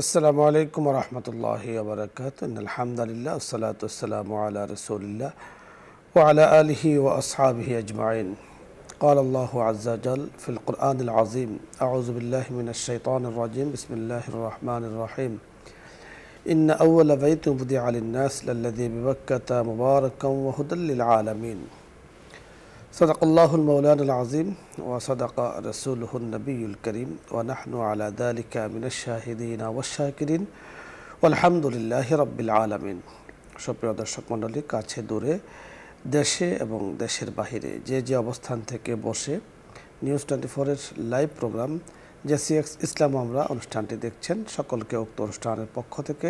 আসসালামু আলাইকুম রহমতুল্লাহ বরকাত আলহামদুলিল্লাহ সালাতাম আলা রসুলিল্লাহ وعلى آله وأصحابه أجمعين قال الله عز وجل في القرآن العظيم أعوذ بالله من الشيطان الرجيم بسم الله الرحمن الرحيم إن أول بيت بدع للناس للذي ببكة مباركا وهدى للعالمين সদাকল্লাহুল মৌলানুল আজিম ও সদাক রসুলহুল নবীল করিম ও নাহনু আলা দালিকা মিনাশাহিদিন আওয়াশাহরিন আলহামদুলিল্লাহ রব্বিল আলমিন সুপ্রিয় দর্শক মণ্ডলী, কাছে দূরে, দেশে এবং দেশের বাহিরে যে যে অবস্থান থেকে বসে নিউজ টোয়েন্টি ফোরের লাইভ প্রোগ্রাম জেসিএক্স ইসলাম আমরা অনুষ্ঠানটি দেখছেন, সকলকে উক্ত অনুষ্ঠানের পক্ষ থেকে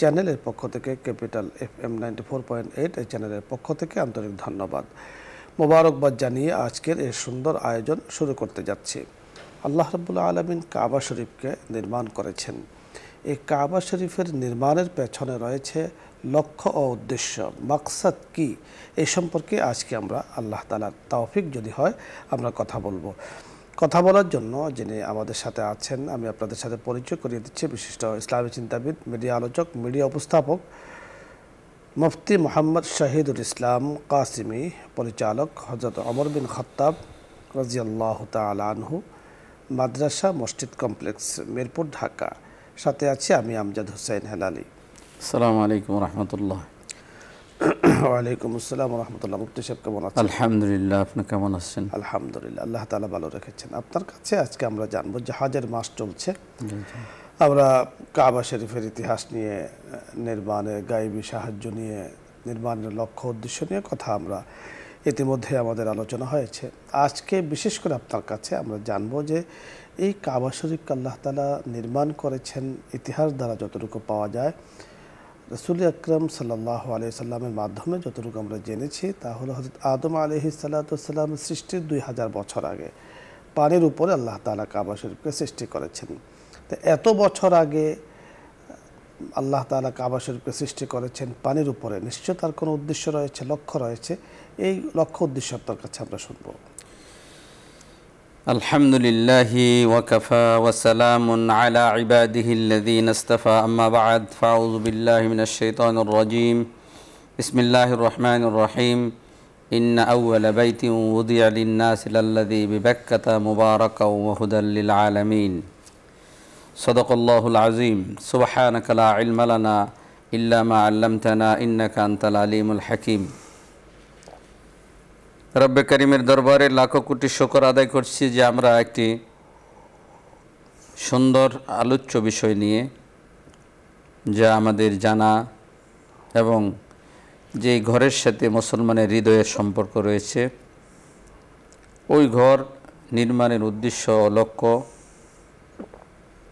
চ্যানেলের পক্ষ থেকে capital F M ninety four point eight এই চ্যানেলের পক্ষ থেকে আন্তরিক ধন্যবাদ। মোবারকবাদ জানিয়ে আজকের এই সুন্দর আয়োজন শুরু করতে যাচ্ছি। আল্লাহ রবুল্লা আলমিন কাবা শরীফকে নির্মাণ করেছেন। এই কাবা শরীফের নির্মাণের পেছনে রয়েছে লক্ষ্য ও উদ্দেশ্য। মাকসাদ কি? এই সম্পর্কে আজকে আমরা আল্লাহ তালার তাওফিক যদি হয়, আমরা কথা বলব। কথা বলার জন্য যিনি আমাদের সাথে আছেন, আমি আপনাদের সাথে পরিচয় করিয়ে দিচ্ছি বিশিষ্ট ইসলামী চিন্তাবিদ, মিডিয়া আলোচক, মিডিয়া উপস্থাপক মুফতি মোহাম্মদ শহীদুল ইসলাম কাসিমি পরিচালক হজরত অমর বিন খত্তাব রাজিয়াল্লাহ তালহু মাদ্রাসা মসজিদ কমপ্লেক্স মিরপুর ঢাকা। সাথে আছি আমি আমজাদ হুসাইন হেলালি। আসসালামু আলাইকুম রহমতুল্লাহ। ওয়ালাইকুম আসসালাম রহমতুল্লাহ। মুফতি সাহেব কেমন আছেন? আলহামদুলিল্লাহ আপনি কেমন আছেন? আলহামদুলিল্লাহ আল্লাহ তালা ভালো রেখেছেন। আপনার কাছে আজকে আমরা জানব জাহাজের মাস চলছে। আমরা কাবা শরীফের ইতিহাস নিয়ে, নির্মাণে, গাইবী সাহায্য নিয়ে, নির্মাণের লক্ষ্য, উদ্দেশ্য নিয়ে কথা আমরা ইতিমধ্যে আমাদের আলোচনা হয়েছে। আজকে বিশেষ করে আপনার কাছে আমরা জানব যে এই কাবা শরীফকে আল্লাহ তালা নির্মাণ করেছেন, ইতিহাস দ্বারা যতটুকু পাওয়া যায়, রসুল আকরম সাল্লাহ আলি সাল্লামের মাধ্যমে যতটুকু আমরা জেনেছি, তা হলো হজরত আদম আলহি সাল্লাতামের সৃষ্টির দুই হাজার বছর আগে। পানির উপরে আল্লাহ তালা কাবা শরীফকে সৃষ্টি করেছেন। তো এত বছর আগে আল্লাহ তালা কাবা শরীফকে সৃষ্টি করেছেন পানির উপরে নিশ্চয় তার কোনো উদ্দেশ্য রয়েছে লক্ষ্য রয়েছে এই লক্ষ্য উদ্দেশ্য আপনার কাছে আমরা শুনবো الحمد لله وكفى وسلام على عباده الذين اصطفى أما بعد فأعوذ بالله من الشيطان الرجيم بسم الله الرحمن الرحيم إن أول بيت وضع للناس للذي ببكة مباركا وهدى للعالمين সদকল্লাহুল আজিম সুবাহানকালা ইলমালানা ইল্লামা আল্লামতানা ইন্নাকা আন্তাল আলিমুল হাকিম। রব্বে করিমের দরবারে লাখো কোটি শকর আদায় করছি যে আমরা একটি সুন্দর আলোচ্য বিষয় নিয়ে যা আমাদের জানা এবং যে ঘরের সাথে মুসলমানের হৃদয়ের সম্পর্ক রয়েছে, ওই ঘর নির্মাণের উদ্দেশ্য লক্ষ্য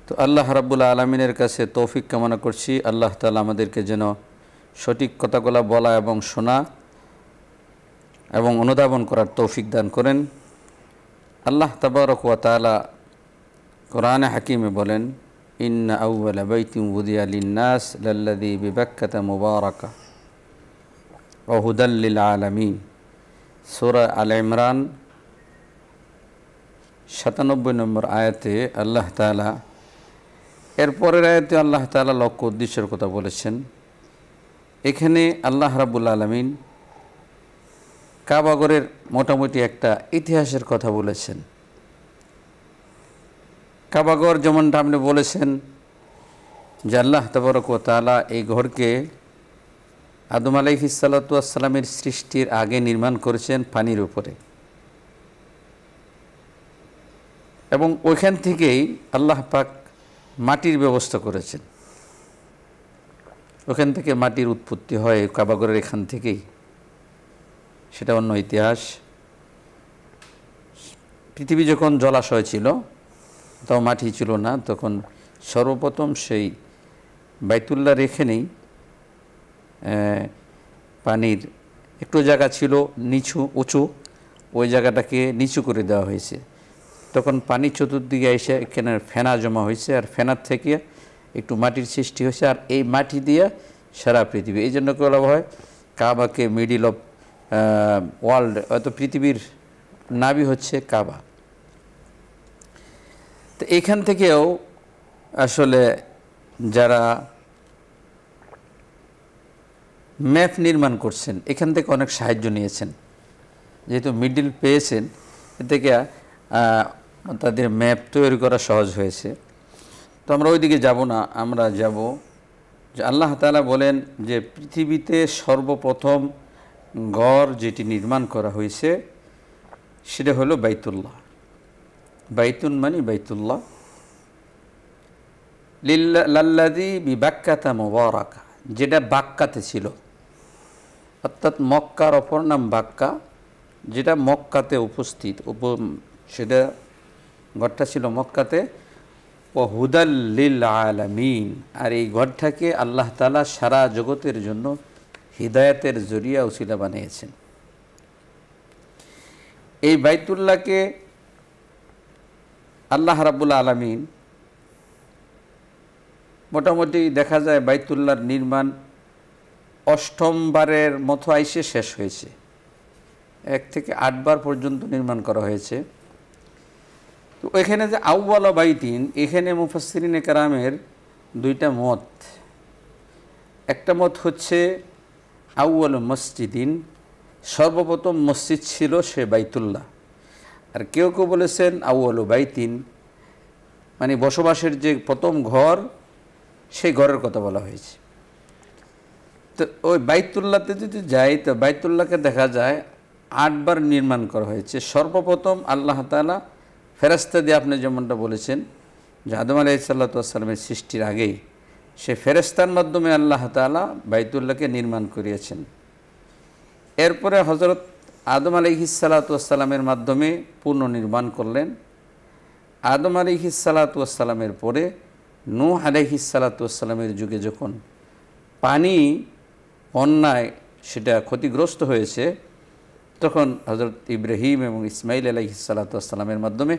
তো আল্লাহ রাবুল্লা আলমিনের কাছে তৌফিক কামনা করছি। আল্লাহ তালা আমাদেরকে যেন সঠিক কথাগুলো বলা এবং শোনা এবং অনুধাবন করার তৌফিক দান করেন। আল্লাহ তাবারক ওয়া তালা কোরআনে হাকিমে বলেন, ইন্না সুরা আল ইমরান সাতানব্বই নম্বর আয়াতে আল্লাহ তালা এরপরের আয়াতে আল্লাহ তালা লক্ষ্য উদ্দেশ্যের কথা বলেছেন, এখানে আল্লাহ রাবুল আলমিন কাবাগরের মোটামুটি একটা ইতিহাসের কথা বলেছেন। কাবাগর যেমনটা আপনি বলেছেন যে আল্লাহ তবরক তালা এই ঘরকে আদম আলাইহি সাল্লাতামের সৃষ্টির আগে নির্মাণ করেছেন পানির উপরে। এবং ওইখান থেকেই আল্লাহ পাক মাটির ব্যবস্থা করেছেন। ওখান থেকে মাটির উৎপত্তি হয় কাবাগরের এখান থেকেই। সেটা অন্য ইতিহাস। পৃথিবী যখন জলাশয় ছিল, তাও মাটি ছিল না, তখন সর্বপ্রথম সেই বাইতুল্লাহ রেখে নেই পানির একটু জায়গা ছিল নিচু, উঁচু, ওই জায়গাটাকে নিচু করে দেওয়া হয়েছে। তখন পানি চতুর্দিকে এসে এখানে ফেনা জমা হয়েছে, আর ফেনার থেকে একটু মাটির সৃষ্টি হয়েছে, আর এই মাটি দিয়ে সারা পৃথিবী। এই জন্য বলা হয়? কাবাকে মিডিল অফ ওয়ার্ল্ড হয়তো পৃথিবীর নাবি হচ্ছে কাবা। তো এখান থেকেও আসলে যারা ম্যাপ নির্মাণ করছেন, এখান থেকে অনেক সাহায্য নিয়েছেন। যেহেতু মিডিল পেয়েছেন এ থেকে তাদের ম্যাপ তৈরি করা সহজ হয়েছে। তো আমরা ওইদিকে যাব না, আমরা যাব যে আল্লাহ তাআলা বলেন যে পৃথিবীতে সর্বপ্রথম ঘর যেটি নির্মাণ করা হয়েছে, সেটা হলো বাইতুল্লাহ। বাইতুন মানে বাইতুল্লাহ। লিল্লা- লাল্লাযী বিবাক্কাতা মুবারাকা, যেটা বাক্কাতে ছিল। অর্থাৎ মক্কার অপর নাম বাক্কা, যেটা মক্কাতে উপস্থিত, উপ সেটা ঘরটা ছিল মক্কাতে। ও হুদাল্লিল আলামিন। আর এই ঘরটাকে আল্লাহ তালা সারা জগতের জন্য হিদায়াতের জরিয়া উসিলা বানিয়েছেন। এই বাইতুল্লাহকে আল্লাহ রাব্বুল আলামিন মোটামুটি দেখা যায় বাইতুল্লাহর নির্মাণ অষ্টমবারের মতো আইসে শেষ হয়েছে। এক থেকে আটবার পর্যন্ত নির্মাণ করা হয়েছে। এখানে যে আউ্বালা বাইতিন, এখানে মুফাসরিন কারামের দুইটা মত। একটা মত হচ্ছে আউ্বাল মসজিদিন, সর্বপ্রথম মসজিদ ছিল সে বাইতুল্লাহ। আর কেউ কেউ বলেছেন আউ্বাল বাইতিন মানে বসবাসের যে প্রথম ঘর, সেই ঘরের কথা বলা হয়েছে। তো ওই বাইতুল্লাতে যদি যাই, তো বাইতুল্লাহকে দেখা যায় আটবার নির্মাণ করা হয়েছে। সর্বপ্রথম আল্লাহ তাআলা ফেরাস্তা দিয়ে আপনি যেমনটা বলেছেন যে আদম আলাহি সাল্লাতামের সৃষ্টির আগেই সে ফেরেস্তার মাধ্যমে আল্লাহ তাআলা বাইতুল্লাহকে নির্মাণ করিয়েছেন। এরপরে হজরত আদম আলহি সাল্লাতামের মাধ্যমে পূর্ণ নির্মাণ করলেন। আদম আলহি সাল্লাতামের পরে নূহ আলহি সাল্লাতামের যুগে যখন পানি অন্যায় সেটা ক্ষতিগ্রস্ত হয়েছে তখন হজরত ইব্রাহিম এবং ইসমাইল আলহি সাল্লাতামের মাধ্যমে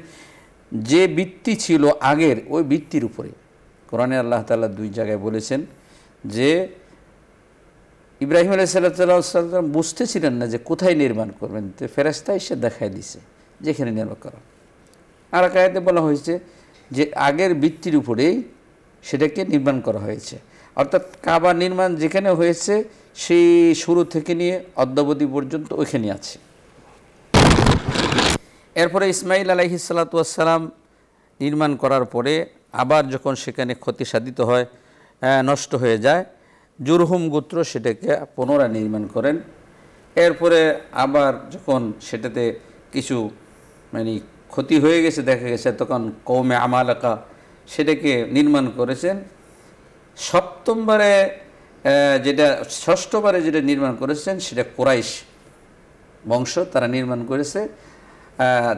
যে বৃত্তি ছিল আগের, ওই বৃত্তির উপরে। কোরআনে আল্লাহ তাআলা দুই জায়গায় বলেছেন যে ইব্রাহিম আলাই সাল্লাম বুঝতেছিলেন না যে কোথায় নির্মাণ করবেন। তো ফেরাস্তা এসে দেখাই দিছে যেখানে নির্মাণ করা। আর এক আয়াতে বলা হয়েছে যে আগের বৃত্তির উপরেই সেটাকে নির্মাণ করা হয়েছে। অর্থাৎ কাবা নির্মাণ যেখানে হয়েছে সেই শুরু থেকে নিয়ে অদ্যাবধি পর্যন্ত ওইখানে আছে। এরপরে ইসমাইল আলাইহি সাল্লাতাম নির্মাণ করার পরে আবার যখন সেখানে ক্ষতি সাধিত হয় নষ্ট হয়ে যায়, জুরহুম গোত্র সেটাকে পুনরায় নির্মাণ করেন। এরপরে আবার যখন সেটাতে কিছু মানে ক্ষতি হয়ে গেছে, দেখা গেছে তখন কৌমে আমালাকা সেটাকে নির্মাণ করেছেন। সপ্তমবারে যেটা ষষ্ঠবারে যেটা নির্মাণ করেছেন সেটা কোরাইশ বংশ তারা নির্মাণ করেছে।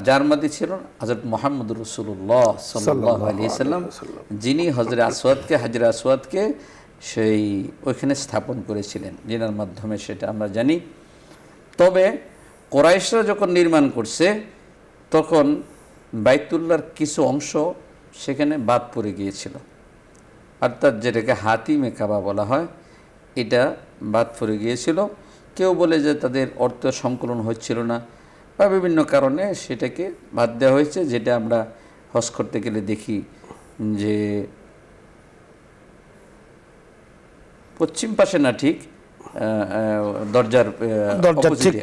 যার মধ্যে ছিলেন হজরত মোহাম্মদ রসুল্লাহ সাল্লাহ আলিয়াল্লাম যিনি হজরত আসওয়াদকে হাজরা আসওয়াদকে সেই ওইখানে স্থাপন করেছিলেন যেনার মাধ্যমে সেটা আমরা জানি। তবে কোরাইশরা যখন নির্মাণ করছে তখন বাইতুল্লার কিছু অংশ সেখানে বাদ পড়ে গিয়েছিল। অর্থাৎ যেটাকে হাতিমে কাবা বলা হয় এটা বাদ পড়ে গিয়েছিল কেউ বলে যে তাদের অর্থ সংকলন হচ্ছিল না বা বিভিন্ন কারণে সেটাকে বাদ দেওয়া হয়েছে যেটা আমরা হজ করতে গেলে দেখি যে পশ্চিম পাশে না ঠিক দরজার ঠিক।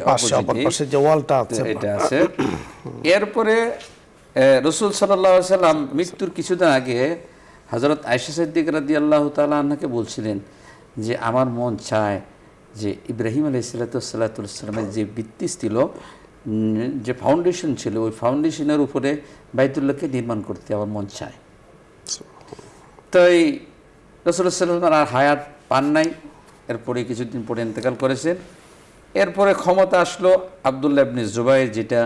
পাশে যে ওয়ালটা আছে এটা আছে এরপরে রসুল সাল্লাহ সাল্লাম মৃত্যুর কিছুদিন আগে হজরত আয়সা সিদ্দিক রাদি আল্লাহ তালা আন্নাকে বলছিলেন যে আমার মন চায় যে ইব্রাহিম আলাই সাল্লাতামের যে ভিত্তি ছিল যে ফাউন্ডেশন ছিল ওই ফাউন্ডেশনের উপরে বাইতুল্লাহকে নির্মাণ করতে আমার মন চায়। তাই রসুল্লাহ আর হায়াত পান নাই এরপরে কিছুদিন পরে ইন্তেকাল করেছেন। এরপরে ক্ষমতা আসলো আবদুল্লাহ ইবনে জুবাইর যেটা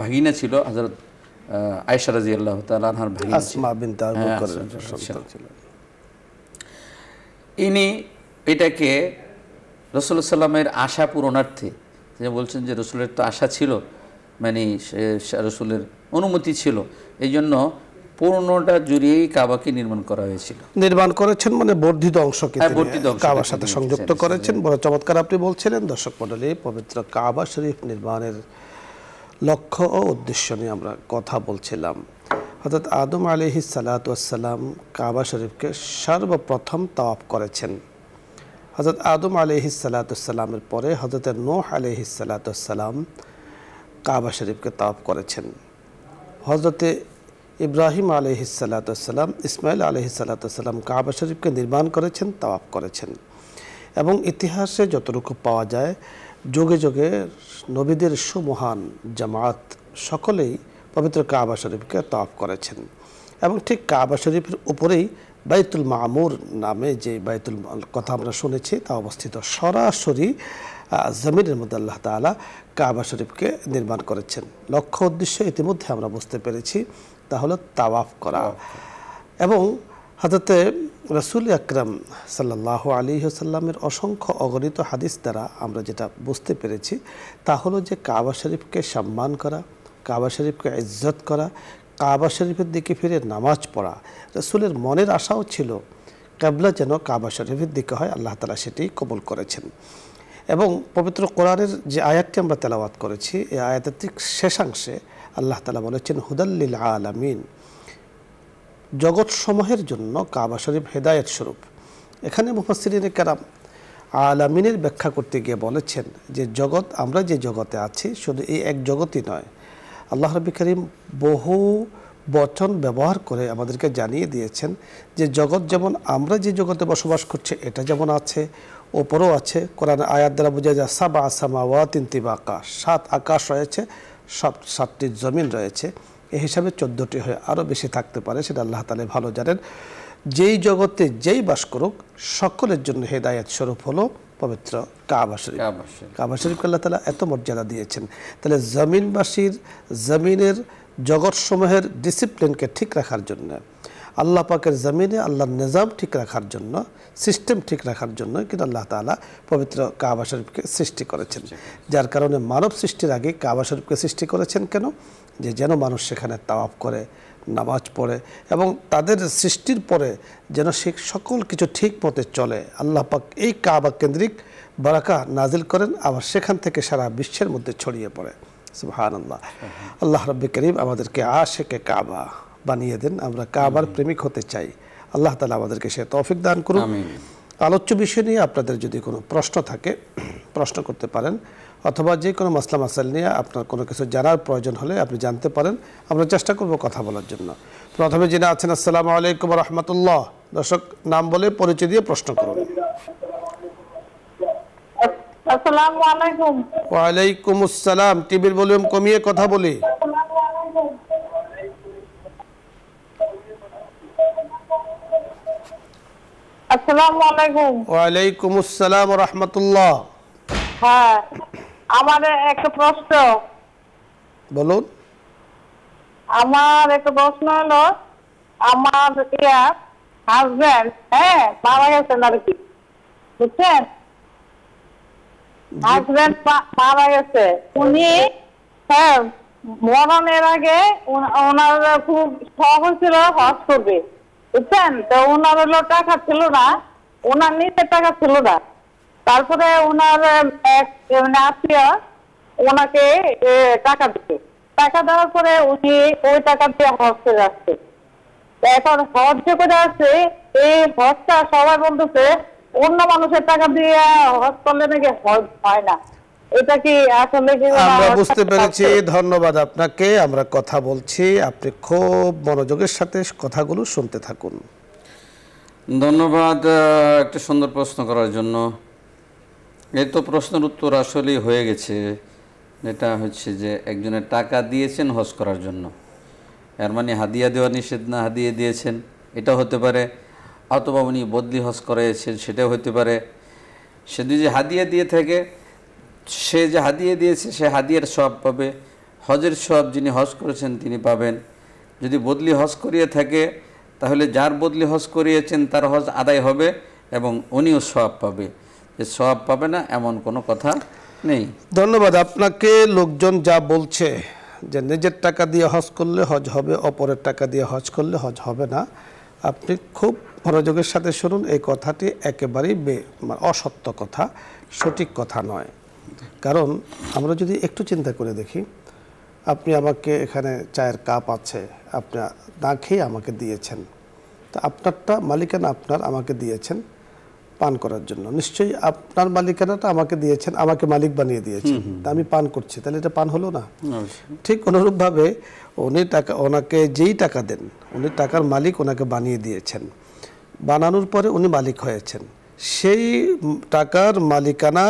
ভাগিনা ছিল হজরত আয়সা রাজি আল্লাহ তালাহার ভাগিনা ছিল আসমা বিন তার হ্যাঁ, বকরের আসমা বিন সন্তান ছিলেন ইনি এটাকে রসুল্লাহ সাল্লামের আশা পূরণার্থে তিনি বলছেন যে রসুলের তো আশা ছিল মানে রসুলের অনুমতি ছিল এই জন্য পূর্ণটা জুড়িয়েই কাবাকে নির্মাণ করা হয়েছিল। নির্মাণ করেছেন মানে বর্ধিত অংশকে হ্যাঁ, বর্ধিত কাবার সাথে সংযুক্ত করেছেন। বড় চমৎকার আপনি বলছিলেন দর্শক মণ্ডলী পবিত্র কাবা শরীফ নির্মাণের লক্ষ্য ও উদ্দেশ্য নিয়ে আমরা কথা বলছিলাম। হজরত আদম আলিহি সালাতাম কাবা শরীফকে সর্বপ্রথম তাওয়াফ করেছেন। হজরত আদম আলিহি সালাতামের পরে হজরত নোহ আলিহি সালাতাম কাবা শরীফকে তাওয়াফ করেছেন। হজরতে ইব্রাহিম আলহি সালাতাম ইসমাইল আলহি সালাতাম কাবা শরীফকে নির্মাণ করেছেন, তাওয়াফ করেছেন এবং ইতিহাসে যতটুকু পাওয়া যায়, যুগে যুগে নবীদের সুমহান জামাত সকলেই পবিত্র কাবা শরীফকে তাওয়াফ করেছেন। এবং ঠিক কাবা শরীফের উপরেই বাইতুল মামুর নামে যে বাইতুল কথা আমরা শুনেছি, তা অবস্থিত। সরাসরি জমিনের মধ্যে আল্লাহ তালা কাবা শরীফকে নির্মাণ করেছেন। লক্ষ্য উদ্দেশ্য ইতিমধ্যে আমরা বুঝতে পেরেছি, তা হলো তাওয়াফ করা। এবং হাজরতে রসুল আকরম সাল্লাহ আলী সাল্লামের অসংখ্য অগণিত হাদিস দ্বারা আমরা যেটা বুঝতে পেরেছি, তা হলো যে কাবা শরীফকে সম্মান করা কাবা শরীফকে ইজ্জত করা, কাবা শরীফের দিকে ফিরে নামাজ পড়া। রসুলের মনের আশাও ছিল কাবলা যেন কাবা শরীফের দিকে হয়, আল্লাহ তালা সেটি কবুল করেছেন। এবং পবিত্র কোরআনের যে আয়াতটি আমরা তেলাওয়াত করেছি, এই আয়াতের ঠিক শেষাংশে আল্লাহ তালা বলেছেন হুদাল্লিল আলামিন। জগৎসমূহের জন্য কাবা শরীফ হেদায়ত স্বরূপ। এখানে মুফাসিরিন কারাম আলামিনের ব্যাখ্যা করতে গিয়ে বলেছেন যে, জগৎ, আমরা যে জগতে আছি, শুধু এই এক জগতই নয় আল্লাহ রবি করিম বহু বচন ব্যবহার করে আমাদেরকে জানিয়ে দিয়েছেন যে জগৎ যেমন আমরা যে জগতে বসবাস করছি, এটা যেমন আছে, ওপরও আছে। কোরআন আয়াত দ্বারা বোঝা যায় সাবা আসামা ওয়া তিনতিবা আকাশ সাত আকাশ রয়েছে, সব সাতটি জমিন রয়েছে। এ হিসাবে চোদ্দোটি হয়ে আরও বেশি থাকতে পারে, সেটা আল্লাহ তালে ভালো জানেন। যেই জগতে যেই বাস করুক, সকলের জন্য হেদায়ত স্বরূপ হলো পবিত্র কাবা শরীফ। কাবা শরীফ। কাবা শরীফকে আল্লাহ তালা এত মর্যাদা দিয়েছেন। তাহলে জমিনবাসীর জমিনের জগৎসমূহের ডিসিপ্লিনকে ঠিক রাখার জন্য আল্লাহ পাকের জমিনে আল্লাহর নিজাম ঠিক রাখার জন্য সিস্টেম ঠিক রাখার জন্য কিন্তু আল্লাহ তালা পবিত্র কাবা শরীফকে সৃষ্টি করেছেন। যার কারণে মানব সৃষ্টির আগে কাবা শরীফকে সৃষ্টি করেছেন কেন? যে যেন মানুষ সেখানে তাওয়াফ করে নামাজ পড়ে এবং তাদের সৃষ্টির পরে যেন সে সকল কিছু ঠিক মতে চলে। আল্লাহ পাক এই কাবা কেন্দ্রিক বারাকা নাজিল করেন আবার সেখান থেকে সারা বিশ্বের মধ্যে ছড়িয়ে পড়ে। সুহান আল্লাহ আল্লাহ রব্বি করিম আমাদেরকে আশেকে কাবা বানিয়ে দেন। আমরা কাবার প্রেমিক হতে চাই। আল্লাহ তালা আমাদেরকে সে তৌফিক দান করুন আলোচ্য বিষয় নিয়ে আপনাদের যদি কোনো প্রশ্ন থাকে প্রশ্ন করতে পারেন অথবা যে কোনো মাসলা মাসাল নিয়ে আপনার কোনো কিছু জানার প্রয়োজন হলে আপনি জানতে পারেন। আমরা চেষ্টা করব কথা বলার জন্য। প্রথমে যিনি আছেন আসসালামু আলাইকুম রহমতুল্লাহ। দর্শক নাম বলে পরিচয় দিয়ে প্রশ্ন করুন। আলাইকুম। ওয়ালাইকুম আসসালাম টিভির ভলিউম কমিয়ে কথা বলি। আসসালামু আলাইকুম। ওয়ালাইকুম আসসালাম রহমতুল্লাহ। হ্যাঁ। আমার একটা প্রশ্ন। বলুন। আমার একটা প্রশ্ন হলো আমার ইয়া হাজবেন্ড হ্যাঁ মারা গেছেন আর কি বুঝছেন হাজবেন্ড মারা গেছে। উনি হ্যাঁ মরণের আগে ওনার খুব শখ হয়েছিল হজ করবে। বুঝছেন? তো ওনার হলো টাকা ছিল না ওনার নিজের টাকা ছিল না। তারপরে ওনার এক আত্মীয় ওনাকে টাকা দিবে। টাকা দেওয়ার পরে উনি ওই টাকা দিয়ে হজ তো এখন হজ যে করে আসছে এই হজটা সবাই বলতেছে অন্য মানুষের টাকা দিয়ে হজ করলে নাকি হজ হয় না। এটা কি আসলে কি আমরা বুঝতে পেরেছি। ধন্যবাদ আপনাকে। আমরা কথা বলছি। আপনি খুব মনোযোগের সাথে কথাগুলো শুনতে থাকুন। ধন্যবাদ একটা সুন্দর প্রশ্ন করার জন্য। এই তো প্রশ্নের উত্তর আসলেই হয়ে গেছে। যেটা হচ্ছে যে একজনের টাকা দিয়েছেন হজ করার জন্য। এর মানে হাদিয়া দেওয়া নিষেধ না হাদিয়ে দিয়েছেন। এটা হতে পারে, অথবা উনি বদলি হজ করেছেন সেটাও হতে পারে। সে যদি হাদিয়া দিয়ে থাকে, সে যে হাদিয়ে দিয়েছে, সে হাদিয়ার সব পাবে। হজের সব যিনি হজ করেছেন তিনি পাবেন। যদি বদলি হজ করিয়ে থাকে, তাহলে যার বদলি হজ করিয়েছেন তার হজ আদায় হবে এবং উনিও সব পাবে। যে সব পাবে না, এমন কোনো কথা নেই। ধন্যবাদ। আপনাকে লোকজন যা বলছে যে নিজের টাকা দিয়ে হজ করলে হজ হবে, অপরের টাকা দিয়ে হজ করলে হজ হবে না, আপনি খুব মনোযোগের সাথে শুনুন, এই কথাটি একেবারেই বে- মানে অসত্য কথা, সঠিক কথা নয়। কারণ আমরা যদি একটু চিন্তা করে দেখি, আপনি আমাকে এখানে চায়ের কাপ আছে, আপনি না খেয়ে আমাকে দিয়েছেন। তো আপনারটা মালিকানা আপনার আমাকে দিয়েছেন। পান করার জন্য। নিশ্চয়ই আপনার মালিকানাটা আমাকে দিয়েছেন আমাকে মালিক বানিয়ে দিয়েছেন। তা আমি পান করছি তাহলে এটা পান হলো না? ঠিক অনুরূপভাবে উনি টাকা ওনাকে যেই টাকা দেন উনি টাকার মালিক ওনাকে বানিয়ে দিয়েছেন। বানানোর পরে উনি মালিক হয়েছেন। সেই টাকার মালিকানা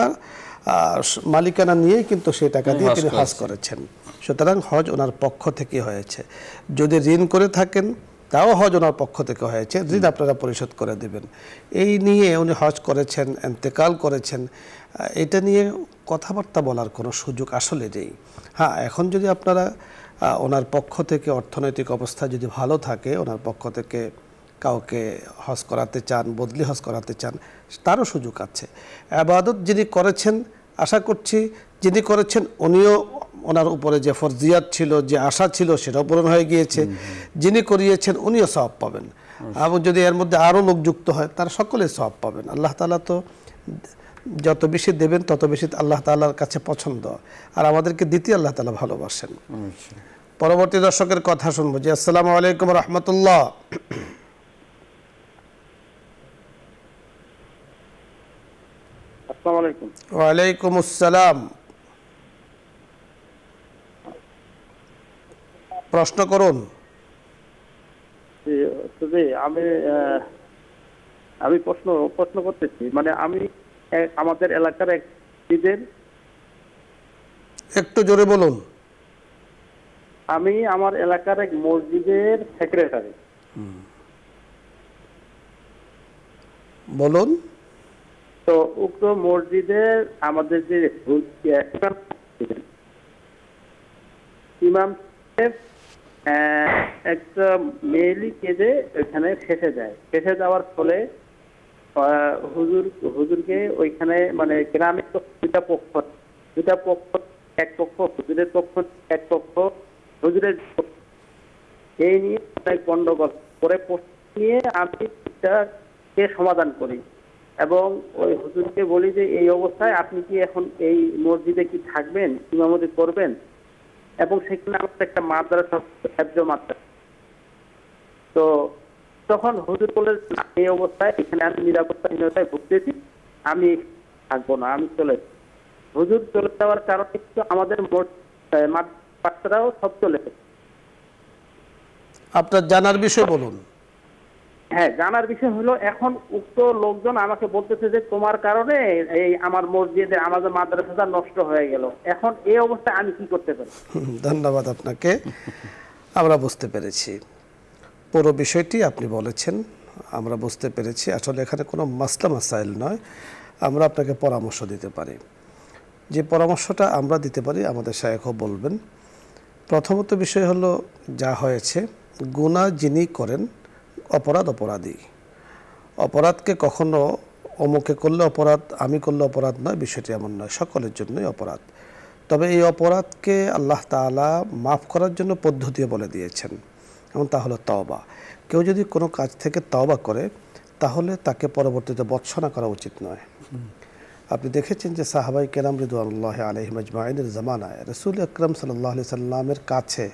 মালিকানা নিয়ে কিন্তু সেই টাকা দিয়ে তিনি হজ করেছেন। সুতরাং হজ ওনার পক্ষ থেকে হয়েছে। যদি ঋণ করে থাকেন তাও হজ ওনার পক্ষ থেকে হয়েছে। ঋণ আপনারা পরিশোধ করে দেবেন। এই নিয়ে উনি হজ করেছেন এন্তেকাল করেছেন এটা নিয়ে কথাবার্তা বলার কোনো সুযোগ আসলে নেই। হ্যাঁ এখন যদি আপনারা ওনার পক্ষ থেকে অর্থনৈতিক অবস্থা যদি ভালো থাকে ওনার পক্ষ থেকে কাউকে হজ করাতে চান বদলি হজ করাতে চান তারও সুযোগ আছে। আবাদত যিনি করেছেন আশা করছি যিনি করেছেন উনিও ওনার উপরে যে ফরজিয়াত ছিল যে আশা ছিল সেটাও পূরণ হয়ে গিয়েছে। যিনি করিয়েছেন উনিও সব পাবেন। এবং যদি এর মধ্যে আরও লোক যুক্ত হয় তারা সকলে সব পাবেন। আল্লাহ তালা তো যত বেশি দেবেন তত বেশি আল্লাহ তাআলার কাছে পছন্দ। আর আমাদেরকে দ্বিতীয় আল্লাহ তালা ভালোবাসেন। পরবর্তী দর্শকের কথা শুনব জি আসসালামু আলাইকুম রহমতুল্লাহ। ওয়ালাইকুম আসসালাম। প্রশ্ন করুন। আমি আমি প্রশ্ন প্রশ্ন করতেছি। মানে আমি আমাদের এলাকার এক ঈদের একটু জোরে বলুন। আমি আমার এলাকার এক মসজিদের সেক্রেটারি। বলুন। তো উক্ত মসজিদের আমাদের যে ইমাম একটা মেয়েলি কেঁদে ওইখানে ফেসে যায়। ফেসে যাওয়ার ফলে হুজুর, হুজুরকে ওইখানে মানে গ্রামের তো দুটা পক্ষ দুটা পক্ষ, এক পক্ষ, হুজুরের পক্ষ, এক পক্ষ, হুজুরের এই নিয়ে গন্ডগোল করে নিয়ে আমি কে সমাধান করি। এবং ওই হুজুরকে বলি যে, এই অবস্থায় আপনি কি এখন এই মসজিদে কি থাকবেন? ইমামতি করবেন? এবং সেখানে আমাদের একটা মাদ্রাসা মাদ্রাসা তো তখন হুজুর বলে এই অবস্থায় এখানে আমি নিরাপত্তাহীনতায় ভুগতেছি, আমি থাকব না, আমি চলে যাব।" হুজুর চলে যাওয়ার কারণে কিন্তু আমাদের মাদ্রাসারাও সব চলে আপনার জানার বিষয় বলুন। হ্যাঁ জানার বিষয় হলো, এখন উক্ত লোকজন আমাকে বলতেছে যে, তোমার কারণে এই আমার মসজিদে আমাদের মাদ্রাসাটা নষ্ট হয়ে গেল। এখন এই অবস্থায় আমি কি করতে পারি? ধন্যবাদ আপনাকে। আমরা বুঝতে পেরেছি। পুরো বিষয়টি আপনি বলেছেন, আমরা বুঝতে পেরেছি। আসলে এখানে কোনো মাসলা মাসাইল নয়, আমরা আপনাকে পরামর্শ দিতে পারি। যে পরামর্শটা আমরা দিতে পারি, আমাদের শায়কও বলবেন। প্রথমত বিষয় হলো, যা হয়েছে গুণা যিনি করেন অপরাধ অপরাধী। অপরাধকে কখনো অমুকে করলে অপরাধ, আমি করলে অপরাধ নয়, বিষয়টি এমন নয়, সকলের জন্যই অপরাধ। তবে এই অপরাধকে আল্লাহ তাআলা মাফ করার জন্য পদ্ধতিও বলে দিয়েছেন। এবং তা হলো তওবা। কেউ যদি কোনো কাজ থেকে তওবা করে, তাহলে তাকে পরবর্তীতে বৎসনা করা উচিত নয়। আপনি দেখেছেন যে সাহাবাই কেরাম রিদুয়ানুল্লাহ আলহিম আজমাইনের জামানায় রসুল আকরম সাল্লাহ সাল্লামের কাছে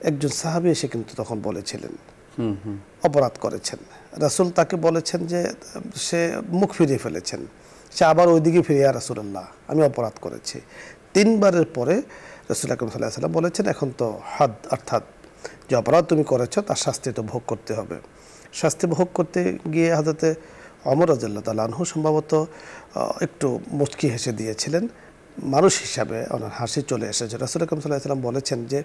একজন সাহাবি এসে কিন্তু তখন বলেছিলেন অপরাধ করেছেন। রাসূল তাকে বলেছেন যে, সে মুখ ফিরিয়ে ফেলেছেন। সে আবার ওইদিকে ফিরে রাসুলাল্লাহ, আমি অপরাধ করেছি। তিনবারের পরে রসুল আকরম সাল্লাহ সাল্লাম বলেছেন, এখন তো হাদ, অর্থাৎ যে অপরাধ তুমি করেছ, তার শাস্তি তো ভোগ করতে হবে। শাস্তি ভোগ করতে গিয়ে হাজতে অমর রাজাল্লাহ তালাহু সম্ভবত একটু মুচকি হেসে দিয়েছিলেন। মানুষ হিসাবে ওনার হাসি চলে এসেছে। রসুল আকরম সাল্লাহ সাল্লাম বলেছেন যে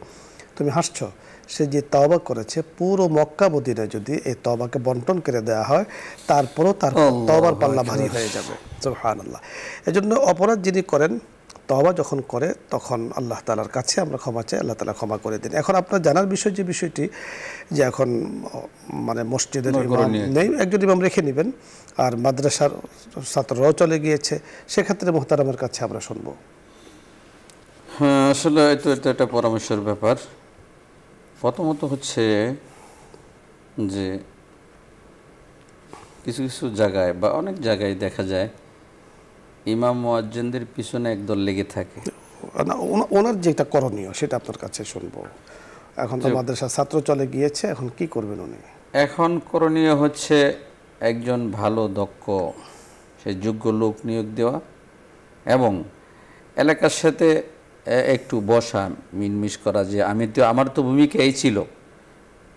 তুমি হাসছো। সে যে তওবা করেছে পুরো মক্কা মদিনায় যদি এই তওবাকে বন্টন করে দেওয়া হয় তারপরও তার তওবার পাল্লা ভারী হয়ে যাবে। সুবহান আল্লাহ এজন্য অপরাধ যিনি করেন তওবা যখন করে তখন আল্লাহ তালার কাছে আমরা ক্ষমা চাই আল্লাহ তালা ক্ষমা করে দিন। এখন আপনার জানার বিষয় যে বিষয়টি যে এখন মানে মসজিদের ইমাম নেই একজন ইমাম রেখে নেবেন আর মাদ্রাসার ছাত্ররাও চলে গিয়েছে সেক্ষেত্রে মোহতারামের কাছে আমরা শুনব। হ্যাঁ আসলে এটা একটা পরামর্শের ব্যাপার। প্রথমত হচ্ছে যে কিছু কিছু জায়গায় বা অনেক জায়গায় দেখা যায় ইমাম মুয়াজ্জিনদের পিছনে একদল লেগে থাকে। না, ওনার যেটা করণীয় সেটা আপনার কাছে শুনব। এখন তো মাদ্রাসা ছাত্র চলে গিয়েছে এখন কি করবেন উনি? এখন করণীয় হচ্ছে একজন ভালো দক্ষ সে যোগ্য লোক নিয়োগ দেওয়া এবং এলাকার সাথে একটু বসা, মিনমিশ করা যে আমি তো, আমার তো ভূমিকা এই ছিল।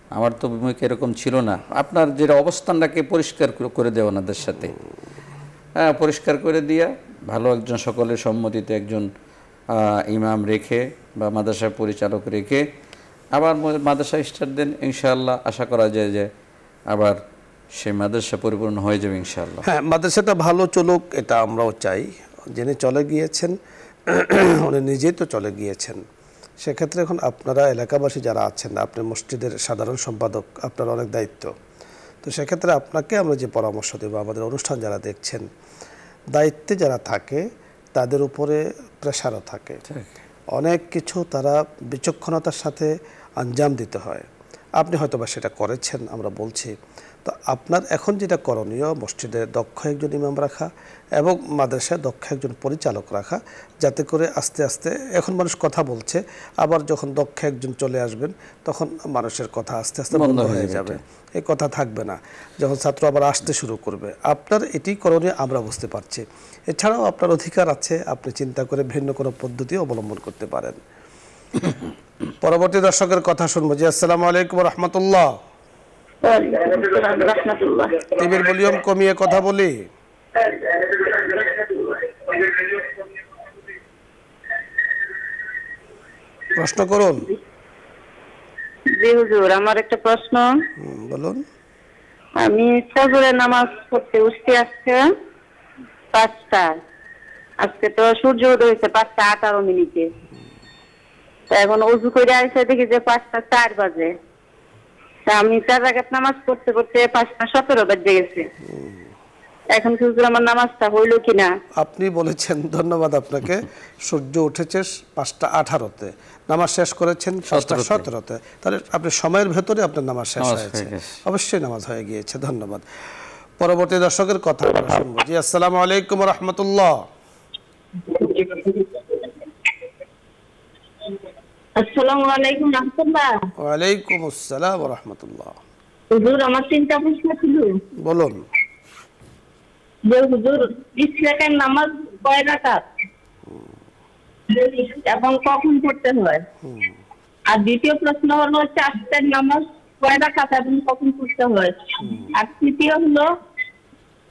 আমার তো ভূমিকা এরকম ছিল না। আপনার যেটা অবস্থানটাকে পরিষ্কার করে- দেওয়া ওনাদের সাথে। হ্যাঁ পরিষ্কার করে দিয়া ভালো একজন সকলের সম্মতিতে একজন ইমাম রেখে বা মাদ্রাসা পরিচালক রেখে আবার মাদ্রাসা স্টার্ট দেন, ইনশাআল্লাহ। আশা করা যায় যে আবার সেই মাদ্রাসা পরিপূর্ণ হয়ে যাবে, ইনশাআল্লাহ। হ্যাঁ মাদ্রাসাটা ভালো চলুক, এটা আমরাও চাই। যিনি চলে গিয়েছেন উনি নিজেই তো চলে গিয়েছেন। সেক্ষেত্রে এখন আপনারা এলাকাবাসী যারা আছেন আপনি মসজিদের সাধারণ সম্পাদক আপনার অনেক দায়িত্ব। তো সেক্ষেত্রে আপনাকে আমরা যে পরামর্শ দেবো আমাদের অনুষ্ঠান যারা দেখছেন দায়িত্বে যারা থাকে তাদের উপরে প্রেশারও থাকে। অনেক কিছু তারা বিচক্ষণতার সাথে আঞ্জাম দিতে হয়। আপনি হয়তোবা সেটা করেছেন আমরা বলছি। তো আপনার এখন যেটা করণীয় মসজিদে দক্ষ একজন ইমাম রাখা এবং মাদ্রাসায় দক্ষ একজন পরিচালক রাখা যাতে করে আস্তে আস্তে এখন মানুষ কথা বলছে আবার যখন দক্ষ একজন চলে আসবেন তখন মানুষের কথা আস্তে আস্তে বন্ধ হয়ে যাবে। এই কথা থাকবে না। যখন ছাত্র আবার আসতে শুরু করবে আপনার এটি করণীয় আমরা বুঝতে পারছি। এছাড়াও আপনার অধিকার আছে আপনি চিন্তা করে ভিন্ন কোনো পদ্ধতি অবলম্বন করতে পারেন। পরবর্তী দর্শকের কথা শুনব জি আসসালামু আলাইকুম রহমতুল্লাহ রহমতুল্লাহ। টিভির ভলিউম কমিয়ে কথা বলি। প্রশ্ন করুন। জি হুজুর আমার একটা প্রশ্ন। বলুন। আমি ফজরের নামাজ পড়তে উঠতে আসছে পাঁচটা। আজকে তো সূর্য উদয় হয়েছে পাঁচটা আঠারো মিনিটে। এখন উজু করে আসে দেখি যে পাঁচটা চার বাজে। আমি চার রাগাত নামাজ পড়তে পড়তে পাঁচটা সতেরো বাজে গেছে। এখন কি হুজুর আমার নামাজটা হইল কিনা? আপনি বলেছেন ধন্যবাদ আপনাকে। সূর্য উঠেছে পাঁচটা আঠারোতে। নামাজ শেষ করেছেন পাঁচটা সতেরোতে। তাহলে আপনি সময়ের ভেতরে আপনার নামাজ শেষ হয়েছে। অবশ্যই নামাজ হয়ে গিয়েছে ধন্যবাদ। পরবর্তী দর্শকের কথা আমরা শুনব। জি আসসালামু আলাইকুম রহমতুল্লাহ। আসসালামু আলাইকুম রহমতুল্লাহ। ওয়ালাইকুম আসসালাম রহমতুল্লাহ। হুজুর আমার তিনটা প্রশ্ন ছিল। বলুন। যে হুজুর ইসলামের নামাজ কয় রাকাত? এবং কখন পড়তে হয়? আর দ্বিতীয় প্রশ্ন হলো চারটের নামাজ কয় রাকাত এবং কখন পড়তে হয়? আর তৃতীয় হলো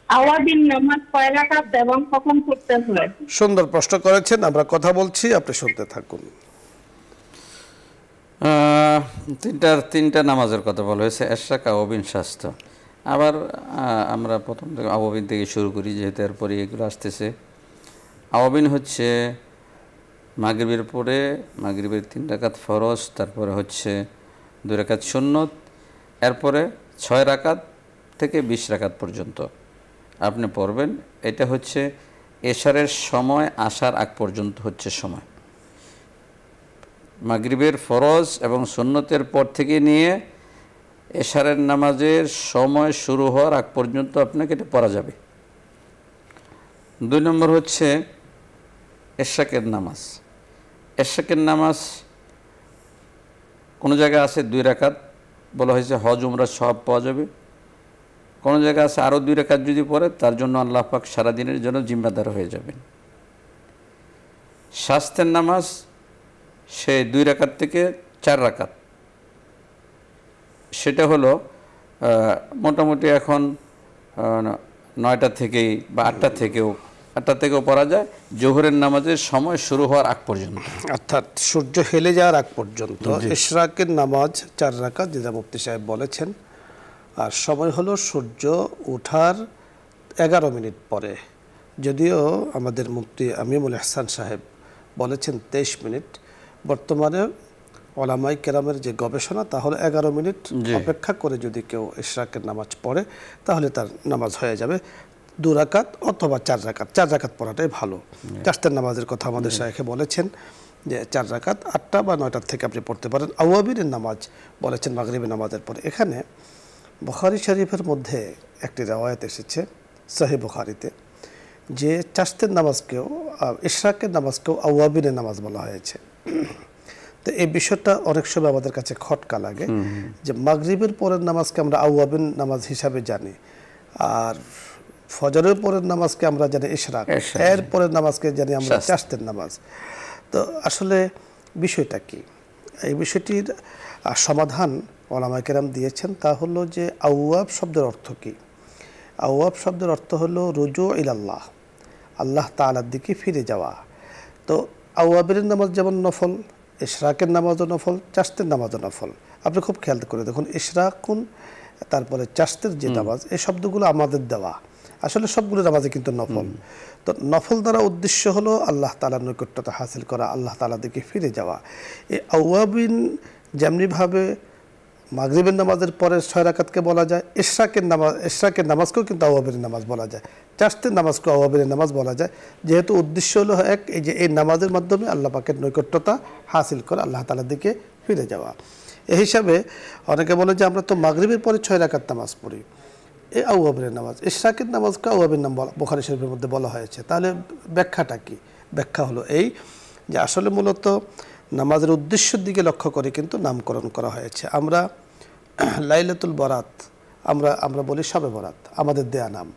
আওয়াদিন নামাজ কয় রাকাত এবং কখন পড়তে হয়? সুন্দর প্রশ্ন করেছেন আমরা কথা বলছি আপনি শুনতে থাকুন। তিনটার তিনটা নামাজের কথা বলা হয়েছে এশাক আওয়াবিন স্বাস্থ্য। আবার আমরা প্রথম থেকে আওয়াবিন থেকে শুরু করি, যেহেতু এরপরে এগুলো আসতেছে। আওয়াবিন হচ্ছে মাগরিবের পরে, মাগরিবের তিন রাকাত ফরজ, তারপরে হচ্ছে দুই রাকাত সুন্নত, এরপরে ছয় রাকাত থেকে বিশ রাকাত পর্যন্ত। আপনি পড়বেন, এটা হচ্ছে এশারের সময় আসার আগ পর্যন্ত হচ্ছে সময়। মাগরিবের ফরজ এবং সুন্নতের পর থেকে নিয়ে এশারের নামাজের সময় শুরু হওয়ার আগ পর্যন্ত আপনাকে এটা পড়া যাবে। দুই নম্বর হচ্ছে এশাকের নামাজ। এশাকের নামাজ কোনো জায়গায় আছে দুই রাকাত, বলা হয়েছে হজ, উমরা সব পাওয়া যাবে। কোনো জায়গায় আছে আরও দুই রাকাত যদি পড়ে, তার জন্য আল্লাহ পাক সারাদিনের জন্য জিম্মাদার হয়ে যাবেন। স্বাস্থ্যের নামাজ সে দুই রাকাত থেকে চার রাকাত। সেটা হলো মোটামুটি এখন নয়টা থেকেই বা আটটা থেকেও আটটা থেকেও পড়া যায়। জোহরের নামাজের সময় শুরু হওয়ার আগ পর্যন্ত। অর্থাৎ সূর্য হেলে যাওয়ার আগ পর্যন্ত ইশরাকের নামাজ চার রাকাত যেটা মুফতি সাহেব বলেছেন। আর সময় হলো সূর্য ওঠার এগারো মিনিট পরে। যদিও আমাদের মুফতি আমিমুল ইহসান সাহেব বলেছেন তেইশ মিনিট। বর্তমানে ওলামাই কেরামের যে গবেষণা তাহলে এগারো মিনিট। অপেক্ষা করে যদি কেউ ইশরাকের নামাজ পড়ে তাহলে তার নামাজ হয়ে যাবে দু রাকাত অথবা চার রাকাত। চার রাকাত পড়াটাই ভালো। চারটের নামাজের কথা আমাদের শাহেখে বলেছেন যে চার রাকাত আটটা বা নয়টার থেকে আপনি পড়তে পারেন। আওয়াবিনের নামাজ বলেছেন মাগরিবের নামাজের পরে। এখানে বুখারি শরীফের মধ্যে একটি রেওয়ায়ত এসেছে সহি বুখারিতে যে চাষতের নামাজকেও ইশরাকের নামাজকেও আওয়াবিনের নামাজ বলা হয়েছে। তো এই বিষয়টা অনেক সময় আমাদের কাছে খটকা লাগে যে মাগরিবের পরের নামাজকে আমরা আউয়াবিন নামাজ হিসাবে জানি আর ফজরের পরের নামাজকে আমরা জানি ইশরাক। এর পরের নামাজকে জানি আমরা। চাষতের নামাজ তো আসলে বিষয়টা কি এই বিষয়টির সমাধান ওলামা কেরাম দিয়েছেন তা হলো যে আউয়াব শব্দের অর্থ কি আউয়াব শব্দের অর্থ হলো রুজু ইলাল্লাহ আল্লাহ তালার দিকে ফিরে যাওয়া তো আউয়াবের নামাজ যেমন নফল ইশরাকের নামাজও নফল চাষতের নামাজও নফল। আপনি খুব খেয়াল করে দেখুন ইশরাকুন তারপরে চাষতের যে নামাজ এই শব্দগুলো আমাদের দেওয়া। আসলে সবগুলো নামাজে কিন্তু নফল। তো নফল দ্বারা উদ্দেশ্য হলো আল্লাহ তালার নৈকট্যতা হাসিল করা আল্লাহ তালা দিকে ফিরে যাওয়া। এই আউয়াবিন যেমনিভাবে মাগরিবের নামাজের পরে ছয় রাকাতকে বলা যায়, ইশরাকের নামাজ, ইশরাকের নামাজকেও কিন্তু আওয়াবের নামাজ বলা যায়। চাষতের নামাজকেও আওয়াবের নামাজ বলা যায়। যেহেতু উদ্দেশ্য হলো এক, এই যে এই নামাজের মাধ্যমে আল্লাহ পাকের নৈকট্যতা হাসিল করে, আল্লাহ তালার দিকে ফিরে যাওয়া। এই হিসাবে অনেকে বলে যে আমরা তো মাগরিবের পরে ছয় রাকাত নামাজ পড়ি। এই আউয়াবের নামাজ, ইশরাকের নামাজকে আউয়াবের নাম বলা, বোখারি শরীফের মধ্যে বলা হয়েছে। তাহলে ব্যাখ্যাটা কি? ব্যাখ্যা হলো এই যে আসলে মূলত নামাজের উদ্দেশ্যের দিকে লক্ষ্য করে কিন্তু নামকরণ করা হয়েছে। আমরা লাইলাতুল বরাত আমরা আমরা বলি সবে বরাত আমাদের দেয়া নাম।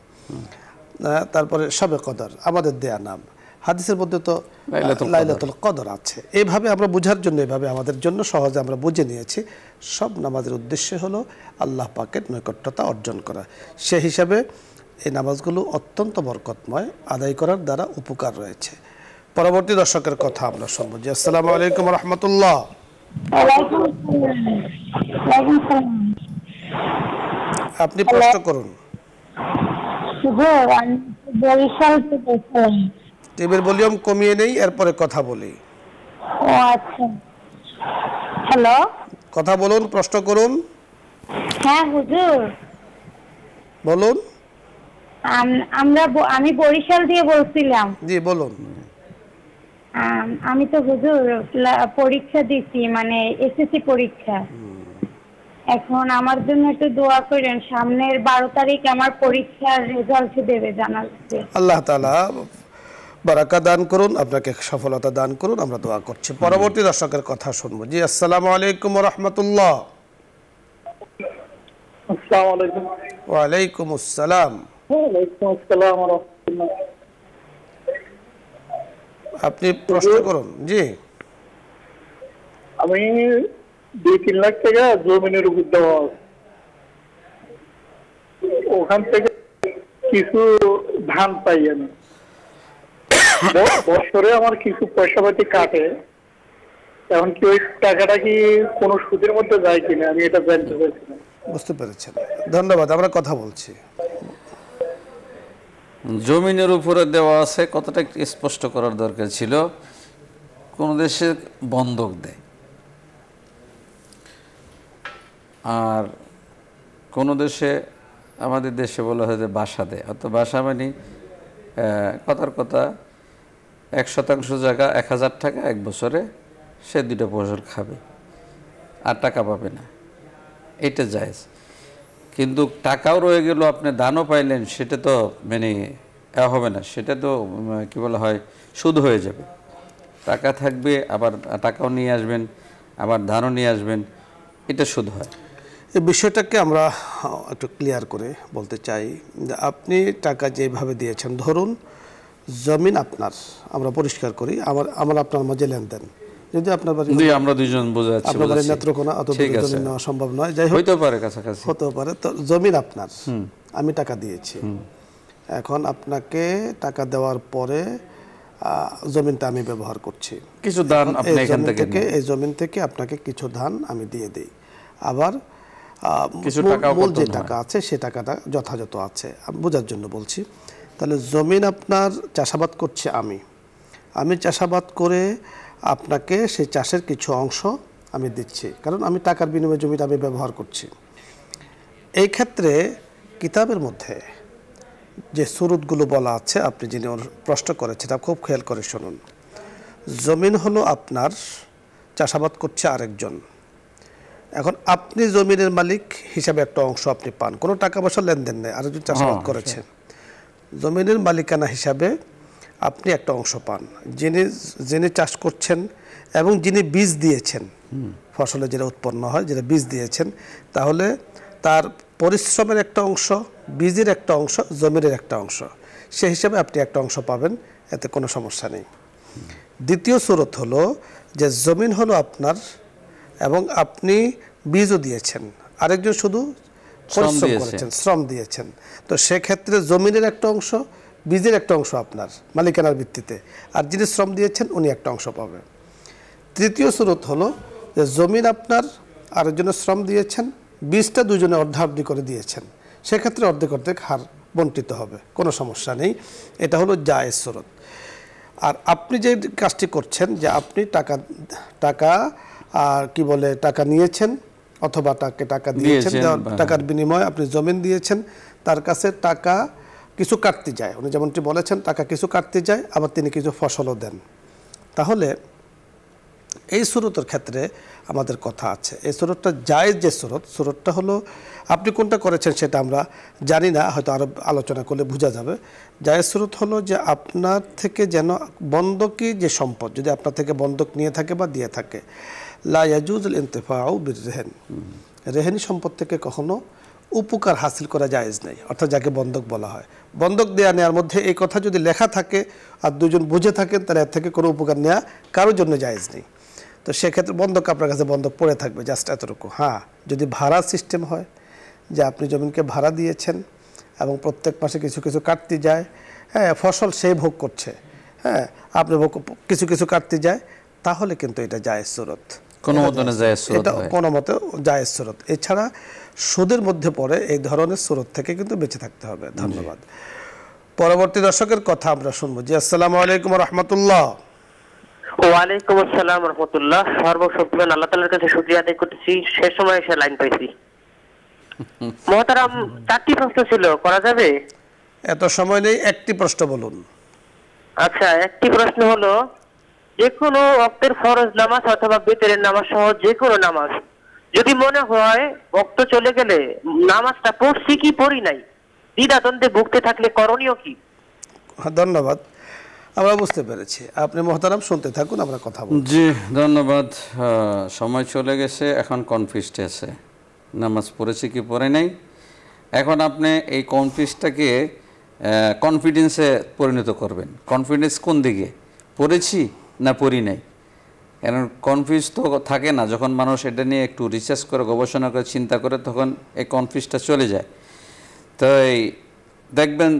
তারপরে সবে কদর আমাদের দেয়া নাম। হাদিসের মধ্যে তো লাইলাতুল কদর। আছে। এইভাবে আমরা বোঝার জন্য এভাবে আমাদের জন্য সহজে আমরা বুঝে নিয়েছি সব নামাজের উদ্দেশ্য হলো আল্লাহ পাকের নৈকট্যতা অর্জন করা। সে হিসাবে এই নামাজগুলো অত্যন্ত বরকতময় আদায় করার দ্বারা উপকার রয়েছে। পরবর্তী দর্শকের কথা আমরা শুনব। জি আসসালামু আলাইকুম রহমতুল্লাহ। আপনি প্রশ্ন করুন। টিভির ভলিউম কমিয়ে নেই এরপরে কথা বলি। ও আচ্ছা হ্যালো কথা বলুন প্রশ্ন করুন। হ্যাঁ হুজুর বলুন। আম- আমরা আমি বরিশাল দিয়ে বলছিলাম। জি বলুন। আম, আমি তো হুজুর পরীক্ষা দিছি মানে এসএসসি পরীক্ষা। এখন আমার জন্য একটু দোয়া করেন সামনের বারো তারিখ আমার পরীক্ষার রেজাল্ট দেবে জানাচ্ছে আল্লাহ তালা বারাকা দান করুন আপনাকে সফলতা দান করুন আমরা দোয়া করছি। পরবর্তী দর্শকের কথা শুনব। জি আসসালামু আলাইকুম রহমতুল্লাহ। আসসালামু আলাইকুম। ওয়ালাইকুম আসসালাম। ওয়ালাইকুম আসসালাম ওয়া রাহমাতুল্লাহ। আপনি প্রশ্ন করুন জি। আমি দুই তিন লাখ টাকা জমিনের উপর দেওয়া ওখান থেকে কিছু ধান পাই আমি। বছরে আমার কিছু পয়সা পাতি কাটে। এখন কি ওই টাকাটা কি কোনো সুদের মধ্যে যায় কিনা আমি এটা জানতে চাইছিলাম বুঝতে পেরেছেন। ধন্যবাদ আমরা কথা বলছি। জমিনের উপরে দেওয়া আছে কতটা স্পষ্ট করার দরকার ছিল। কোন দেশে বন্ধক দেয়। আর কোন দেশে, আমাদের দেশে বলা হয় যে বাসা দেয়। অত বাসা মানে কথার কথা, এক শতাংশ জায়গা এক হাজার টাকা এক বছরে সে দুটো বছর খাবে, আর টাকা পাবে না। এটা জায়েজ। কিন্তু টাকাও রয়ে গেল, আপনি দানও পাইলেন, সেটা তো মানে হবে না, সেটা তো কি বলা হয়, সুদ হয়ে যাবে। টাকা থাকবে, আবার টাকাও নিয়ে আসবেন, আবার ধানও নিয়ে আসবেন, এটা সুদ হয়। এই বিষয়টাকে আমরা একটু ক্লিয়ার করে বলতে চাই, যে আপনি টাকা যেভাবে দিয়েছেন, ধরুন, জমিন আপনার, আমরা পরিষ্কার করি আমার আমার আপনার মাঝে লেনদেন। যদি আপনার বাড়ি দুই আমরা দুইজন বোঝা যাচ্ছে আপনার বাড়ি নেত্রকোনা অত নেওয়া সম্ভব নয়। যাই পারে কাছাকাছি। হতেও পারে। তো জমিন আপনার। আমি টাকা দিয়েছি। এখন আপনাকে টাকা দেওয়ার পরে জমিনটা আমি ব্যবহার করছি। কিছু এখন আপনি এখান থেকে এই জমিন থেকে আপনাকে কিছু ধান আমি দিয়ে দিই। আবার কিছু টাকাও মূল যে টাকা আছে সে টাকাটা যথাযথ আছে। আমি বোঝার জন্য বলছি। তাহলে জমিন আপনার চাষাবাদ করছে আমি। আমি চাষাবাদ করে আপনাকে সেই চাষের কিছু অংশ আমি দিচ্ছি। কারণ আমি টাকার বিনিময়ে জমিটা আমি ব্যবহার করছি। এই ক্ষেত্রে কিতাবের মধ্যে যে সুরুতগুলো বলা আছে আপনি যিনি প্রশ্ন করেছেন তা খুব খেয়াল করে শুনুন। জমিন হলো আপনার চাষাবাদ করছে আরেকজন। এখন আপনি জমিনের মালিক হিসাবে একটা অংশ আপনি পান। কোনো টাকা পয়সা লেনদেন নেই আরেকজন চাষাবাদ হ্যাঁ, করেছে। জমিনের মালিকানা হিসাবে আপনি একটা অংশ পান। যিনি যিনি চাষ করছেন এবং যিনি বীজ দিয়েছেন ফসলে যেটা উৎপন্ন হয় যেটা বীজ দিয়েছেন তাহলে তার পরিশ্রমের একটা অংশ বীজের একটা অংশ জমির একটা অংশ সে হিসাবে আপনি একটা অংশ পাবেন এতে কোনো সমস্যা নেই। দ্বিতীয় স্রোত হলো যে জমিন হলো আপনার এবং আপনি বীজও দিয়েছেন। আরেকজন শুধু পরিশ্রম করেছেন শ্রম দিয়েছেন। তো সেক্ষেত্রে জমিনের একটা অংশ বীজের একটা অংশ আপনার মালিকানার ভিত্তিতে। আর যিনি শ্রম দিয়েছেন উনি একটা অংশ পাবেন। তৃতীয় স্রোত হলো যে জমিন আপনার আরেকজনের শ্রম দিয়েছেন বীজটা দুজনে অর্ধাবধি করে দিয়েছেন। সেক্ষেত্রে অর্ধেক অর্ধেক হার বন্টিত হবে কোনো সমস্যা নেই। এটা হলো জায়েজ স্রোত। আর আপনি যে কাজটি করছেন যে আপনি টাকা টাকা আর কি বলে টাকা নিয়েছেন অথবা তাকে টাকা দিয়েছেন বা- টাকার বিনিময়ে আপনি জমিন দিয়েছেন তার কাছে টাকা কিছু কাটতে যায়। উনি যেমনটি বলেছেন, টাকা কিছু কাটতে যায়, আবার তিনি কিছু ফসলও দেন। তাহলে এই সুরতের ক্ষেত্রে আমাদের কথা আছে। এই সুরতটা জায়েজ যে সুরত, সুরতটা হলো আপনি কোনটা করেছেন সেটা আমরা জানি না, হয়তো আরও আলোচনা করলে বোঝা যাবে। জায়েজ সুরত হলো যে আপনার থেকে যেন বন্ধকি যে সম্পদ, যদি আপনার থেকে বন্ধক নিয়ে থাকে বা দিয়ে থাকে লায়াজুজ ইন্তেফাউ বির রেহেন। রেহেনি সম্পদ থেকে কখনো উপকার হাসিল করা জায়েজ নেই, অর্থাৎ যাকে বন্ধক বলা হয়। বন্ধক দেয়া নেওয়ার মধ্যে এই কথা যদি লেখা থাকে আর দুজন বুঝে থাকেন তাহলে এর থেকে কোনো উপকার নেওয়া কারোর জন্য জায়েজ নেই। তো সেক্ষেত্রে বন্ধক আপনার কাছে বন্ধক পড়ে থাকবে জাস্ট এতটুকু। হ্যাঁ যদি ভাড়া সিস্টেম হয় যে আপনি জমিনকে ভাড়া দিয়েছেন এবং প্রত্যেক মাসে কিছু কিছু কাটতে যায় হ্যাঁ ফসল সে ভোগ করছে হ্যাঁ আপনি ভোগ কিছু কিছু কাটতে যায় তাহলে কিন্তু এটা জায়েজ সুরত। কোনো মতনে জায়েজ। সুরত এটা কোনো মতে জায়েজ সুরত। এছাড়া সুদের মধ্যে পড়ে এই ধরনের স্রোত থেকে কিন্তু বেঁচে থাকতে হবে। ধন্যবাদ। পরবর্তী দর্শকের কথা আমরা শুনব জি আসসালামু আলাইকুম রহমতুল্লাহ। ওয়ালাইকুম আসসালাম রহমতুল্লাহ। সর্বশক্তিমান আল্লাহ তালার কাছে শুক্রিয়া আদায় করতেছি। শেষ সময় এসে লাইন পাইছি। মহতারাম চারটি প্রশ্ন ছিল করা যাবে? এত সময় নেই একটি প্রশ্ন বলুন। আচ্ছা একটি প্রশ্ন হলো যে কোনো অক্তের ফরজ নামাজ অথবা বেতরের নামাজ সহ যে কোনো নামাজ যদি মনে হয় অক্ত চলে গেলে নামাজটা পড়ছি কি পড়ি নাই? দ্বিধাদ্বন্দ্বে ভুগতে থাকলে করণীয় কি? হ্যাঁ, ধন্যবাদ। আমরা বুঝতে পেরেছি। আপনি মহতারাম শুনতে থাকুন আমরা কথা বলব জি ধন্যবাদ। সময় চলে গেছে এখন কনফিউজড আছে। নামাজ পড়েছি কি পড়ে নাই? এখন আপনি এই কনফিউজটাকে কনফিডেন্সে পরিণত করবেন। কনফিডেন্স কোন দিকে? পড়েছি না পড়ি নাই? কারণ কনফিউজ তো থাকে না। যখন মানুষ এটা নিয়ে একটু রিসার্চ করে গবেষণা করে চিন্তা করে তখন এই কনফিউজটা চলে যায়। তাই দেখবেন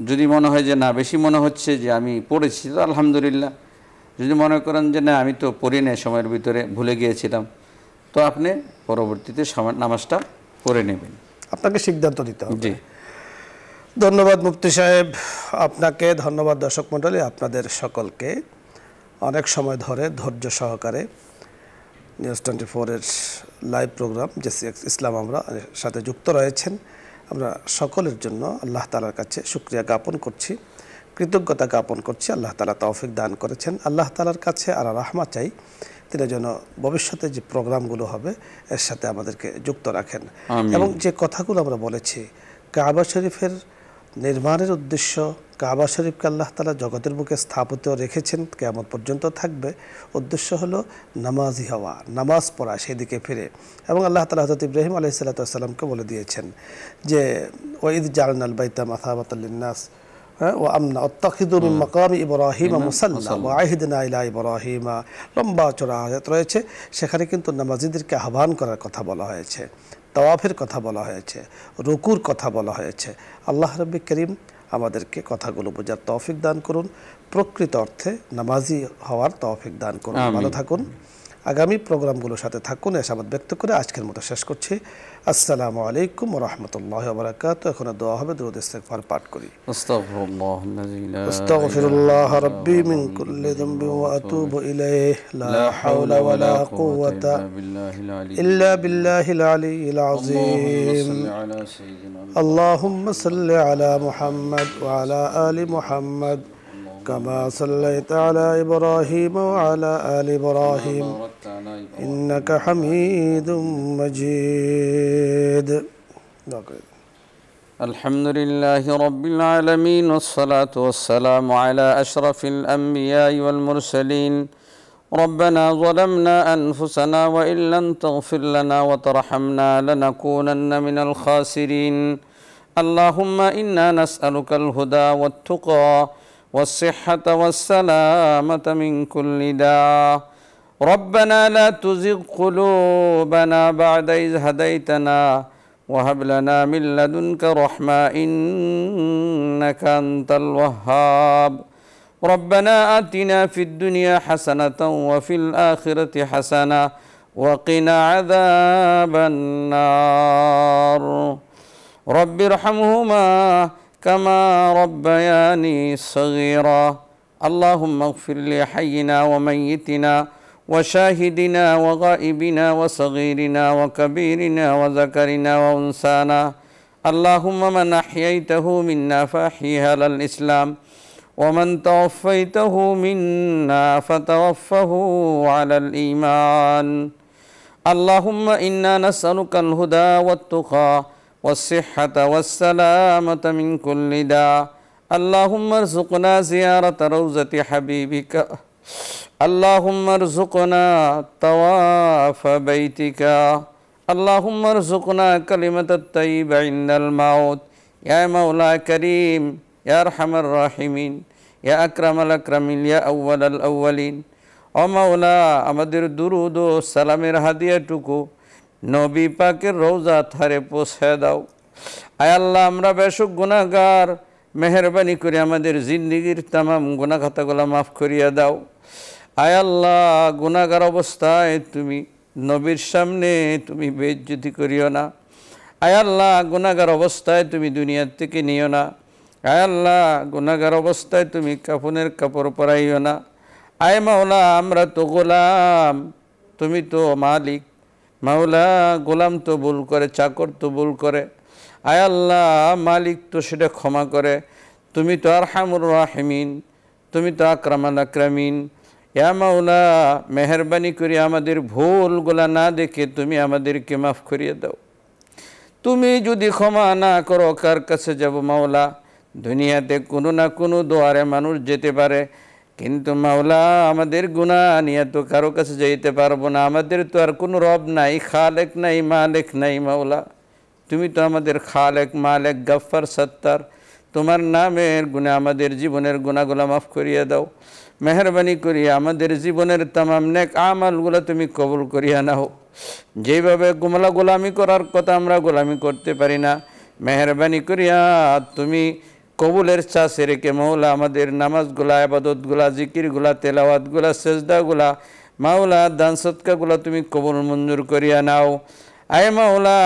যদি মনে হয় যে না বেশি মনে হচ্ছে যে আমি পড়েছি তো আলহামদুলিল্লাহ। যদি মনে করেন যে না আমি তো পড়ি নাই সময়ের ভিতরে ভুলে গিয়েছিলাম তো আপনি পরবর্তীতে সময় নামাজটা পড়ে নেবেন। আপনাকে সিদ্ধান্ত নিতে হবে। জি। ধন্যবাদ মুফতি সাহেব। আপনাকে ধন্যবাদ দর্শক মণ্ডলী আপনাদের সকলকে। অনেক সময় ধরে ধৈর্য সহকারে নিউজ টোয়েন্টি ফোরের লাইভ প্রোগ্রাম যে ইসলাম আমরা এর সাথে যুক্ত রয়েছেন। আমরা সকলের জন্য আল্লাহ তালার কাছে শুক্রিয়া জ্ঞাপন করছি কৃতজ্ঞতা জ্ঞাপন করছি আল্লাহ তালা তৌফিক দান করেছেন। আল্লাহ তালার কাছে আর রাহমা চাই তিনি যেন ভবিষ্যতে যে প্রোগ্রামগুলো হবে এর সাথে আমাদেরকে যুক্ত রাখেন। এবং যে কথাগুলো আমরা বলেছি কাবা শরীফের নির্মাণের উদ্দেশ্য কাবা শরীফকে আল্লাহ তালা জগতের বুকে স্থাপিত রেখেছেন কেমন পর্যন্ত থাকবে। উদ্দেশ্য হলো নামাজি হওয়া নামাজ পড়া সেদিকে ফিরে। এবং আল্লাহ তালা হজরত ইব্রাহিম আলহি সাল্লাতামকে বলে দিয়েছেন যে ওঈদ জালনাল বাইতা মাথাবাতাল্লিনাস হ্যাঁ, ও আমনা অত্তাখিদু মাকামি ইব্রাহিমা মুসাল্লা ওয়া আহিদনা ইলা ইব্রাহিমা। লম্বা চড়া আয়াত রয়েছে সেখানে কিন্তু নামাজিদেরকে আহ্বান করার কথা বলা হয়েছে তওয়াফের কথা বলা হয়েছে রুকুর কথা বলা হয়েছে। আল্লাহ রব্বি করিম আমাদেরকে কথাগুলো বোঝার তৌফিক দান করুন। প্রকৃত অর্থে নামাজি হওয়ার তৌফিক দান করুন। ভালো থাকুন। আগামী প্রোগ্রামগুলোর সাথে থাকুন। এসাবাদ ব্যক্ত করে আজকের মতো শেষ করছি। আসসালামু আলাইকুম রহমতুল্লাহ বারাকাত এখন দোয়া হবে দরুদ ইস্তেগফার পাঠ করি أستغفر الله الذي لا أستغفر الله ربي من كل ذنب وأتوب إليه لا حول ولا قوة إلا بالله العلي إلا بالله العلي اللهم العظيم صل على سيدنا اللهم صل على محمد وعلى آل محمد كما صليت على إبراهيم وعلى آل إبراهيم باركت على إبراهيم إنك حميد مجيد. الحمد لله رب العالمين والصلاة والسلام على أشرف الأنبياء والمرسلين. ربنا ظلمنا أنفسنا وإن لم تغفر لنا وترحمنا لنكونن من الخاسرين. اللهم إنا نسألك الهدى والتقى والصحة والسلامة من كل داء. ربنا لا تزغ قلوبنا بعد إذ هديتنا وهب لنا من لدنك رحمة إنك أنت الوهاب. ربنا آتنا في الدنيا حسنة وفي الآخرة حسنة وقنا عذاب النار. رب ارحمهما كما ربياني صغيرا. اللهم اغفر لحينا وميتنا وشاهدنا وغائبنا وصغيرنا وكبيرنا وذكرنا وانسانا اللهم من أحييته منا فاحيه على الإسلام ومن توفيته منا فتوفه على الإيمان. اللهم إنا نسألك الهدى والتقى والصحة والسلامة من كل داء. اللهم ارزقنا زيارة روزة حبيبك اللهم ارزقنا طواف بيتك اللهم ارزقنا كلمة الطيب عند الموت يا مولا كريم يا أرحم الراحمين يا أكرم الأكرمين يا أول الأولين ও মাওলা আমাদের দুরুদ ও সালামের হাদিয়াটুকু নবী পাকের রৌজা থারে পৌঁছে দাও আয় আল্লাহ আমরা বেশক গুণাগার মেহরবানি করে আমাদের জিন্দিগির তামাম গুণাখাতাগুলো মাফ করিয়া দাও আয় আল্লাহ গুণাগার অবস্থায় তুমি নবীর সামনে তুমি বেজ্জতি করিও না। আয় আল্লাহ গুণাগার অবস্থায় তুমি দুনিয়ার থেকে নিও না। আয় আল্লাহ গুণাগার অবস্থায় তুমি কাফনের কাপড় পরাইও না। আয় মাওলা, আমরা তো গোলাম, তুমি তো মালিক। মাওলা, গোলাম তো ভুল করে, চাকর তো ভুল করে। আয় আল্লাহ, মালিক তো সেটা ক্ষমা করে। তুমি তো আর হামুর রাহিমিন, তুমি তো আক্রামাল আক্রামিন। ইয়া মাওলা, মেহরবানি করে আমাদের ভুলগুলা না দেখে তুমি আমাদেরকে মাফ করিয়ে দাও। তুমি যদি ক্ষমা না করো, কার কাছে যাব মাওলা? দুনিয়াতে কোনো না কোনো দোয়ারে মানুষ যেতে পারে। কিন্তু মাওলা, আমাদের গুণা নিয়ে তো কারও কাছে যেতে পারব না। আমাদের তো আর কোনো রব নাই, খালেক নাই, মালেক নাই মাওলা। তুমি তো আমাদের খালেক, মালেক, গফ্ফার, সত্তার। তোমার নামের গুণে আমাদের জীবনের গুণাগুলা মাফ করিয়ে দাও। মেহরবানি করিয়া আমাদের জীবনের তামাম নেক আমালগুলো তুমি কবুল করিয়া নাও। যেভাবে গুমলা গোলামি করার কথা আমরা গোলামি করতে পারি না, মেহরবানি করিয়া তুমি কবুলের চাষে রেখে মৌলা আমাদের নামাজগুলা, আবাদতগুলা, জিকিরগুলা, তেলাওয়াতগুলা, সেজদাগুলা, মাওলা দান সৎকাগুলা তুমি কবুল মঞ্জুর করিয়া নাও। আয় মাওলা,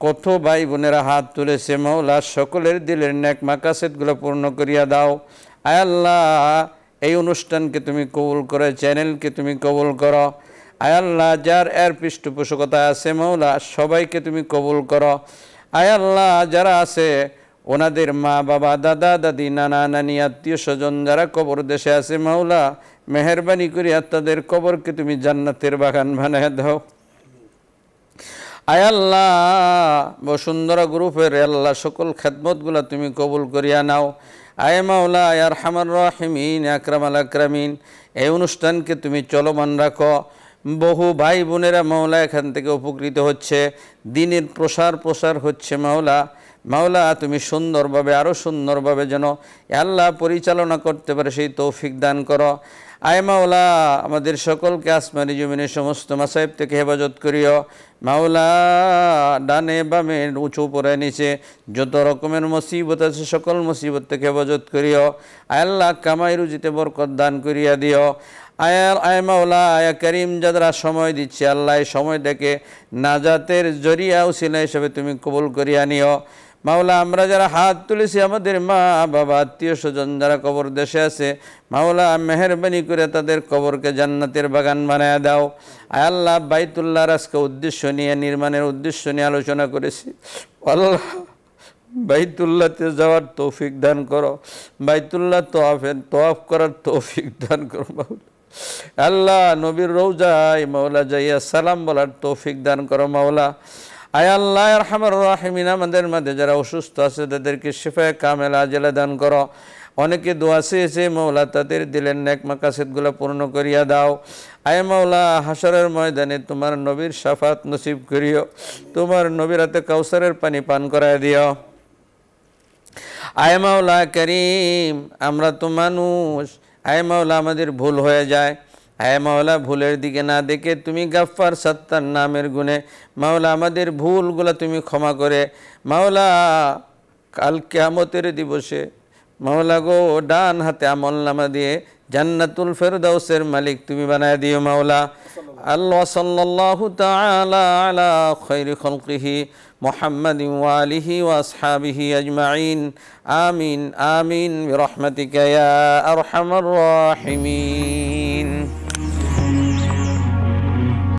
কত ভাই বোনেরা হাত তুলেছে মাওলা, সকলের দিলের ন্যাক মাকাসেতগুলো পূর্ণ করিয়া দাও। আয় আল্লাহ, এই অনুষ্ঠানকে তুমি কবুল করো চ্যানেলকে তুমি কবুল করো। আয় আল্লাহ, যার এর পৃষ্ঠপোষকতা আছে মৌলা, সবাইকে তুমি কবুল করো। আয় আল্লাহ, যারা আছে, ওনাদের মা বাবা, দাদা, দাদি, নানা, নানি, আত্মীয় স্বজন, যারা কবর দেশে আছে মাওলা মেহরবানি করিয়া তাদের কবরকে তুমি জান্নাতের বাগান বানায় দাও। আয় আল্লাহ, বসুন্ধরা গ্রুপের আল্লাহ সকল খেদমতগুলো তুমি কবুল করিয়া নাও। আয় মাওলা আয়ার হামার রাহিমিন আকরাম আল আকরামিন। এই অনুষ্ঠানকে তুমি চলমান রাখো। বহু ভাই বোনেরা মাওলা এখান থেকে উপকৃত হচ্ছে। দিনের প্রসার প্রসার হচ্ছে মাওলা। মাওলা, তুমি সুন্দরভাবে, আরও সুন্দরভাবে যেন আল্লাহ পরিচালনা করতে পারে, সেই তৌফিক দান করো। আয় মাওলা, আমাদের সকলকে আসমানি জমিনের সমস্ত মাসাহেব থেকে হেফাজত করিও। মাওলা, ডানে বামে, উঁচু পরে নিচে, যত রকমের মুসিবত আছে, সকল মুসিবত থেকে হেফাজত করিও। আল্লাহ, কামাই রুজিতে বরকত দান করিয়া দিও। আয়ার আয় মাওলা, আয়া করিম যারা সময় দিচ্ছে, আল্লাহ এই সময়টাকে নাজাতের জরিয়া, উসিলা হিসেবে তুমি কবুল করিয়া নিও। মাওলা, আমরা যারা হাত তুলেছি, আমাদের মা, বাবা, আত্মীয় স্বজন যারা কবর দেশে আছে, মাওলা, মেহরবানি করে তাদের কবরকে জান্নাতের বাগান বানায় দাও। আয় আল্লাহ বাইতুল্লাহ আজকে উদ্দেশ্য নিয়ে, নির্মাণের উদ্দেশ্য নিয়ে আলোচনা করেছি। আল্লাহ, বাইতুল্লাহতে যাওয়ার তৌফিক দান করো। বাইতুল্লাহ তোয়াফের, তোয়াফ করার তৌফিক দান করো মাওলা। আল্লাহ, নবীর রৌজায় মাওলা যাইয়া সালাম বলার তৌফিক দান করো মাওলা। আয় আল্লাহ রহমান রাহিমিন, আমাদের মধ্যে যারা অসুস্থ আছে, তাদেরকে শিফায় কামেলা জেলা দান করো। অনেকে দোয়া চেয়েছে, মৌলা তাদের দিলেন নেক মাকাসেদগুলো পূর্ণ করিয়া দাও। আয় মাওলা হাসরের ময়দানে তোমার নবীর সাফাত নসিব করিও। তোমার নবীর হাতে কাউসারের পানি পান করায় দিও। আয় মাওলা করিম, আমরা তো মানুষ। আয় মাওলা আমাদের ভুল হয়ে যায়। আয় মাওলা ভুলের দিকে না দেখে তুমি গাফফার সত্তার নামের গুণে মাওলা আমাদের ভুলগুলো তুমি ক্ষমা করে মাওলা কাল কেয়ামতের দিবসে মাওলা গো ডান হাতে আমল নামা দিয়ে জান্নাতুল ফেরদাউসের মালিক তুমি বানায় দিও মাওলা আল্লাহ সাল্লাল্লাহু তাআলা আলা খাইরি খালকিহি محمد وآله وأصحابه أجمعين آمين آمين برحمتك يا أرحم الراحمين